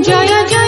Jai Jai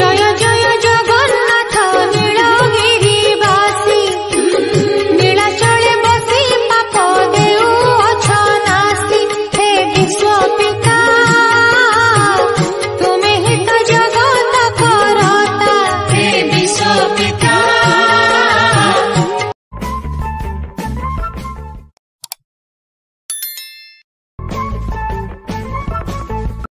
Yeah yeah yeah.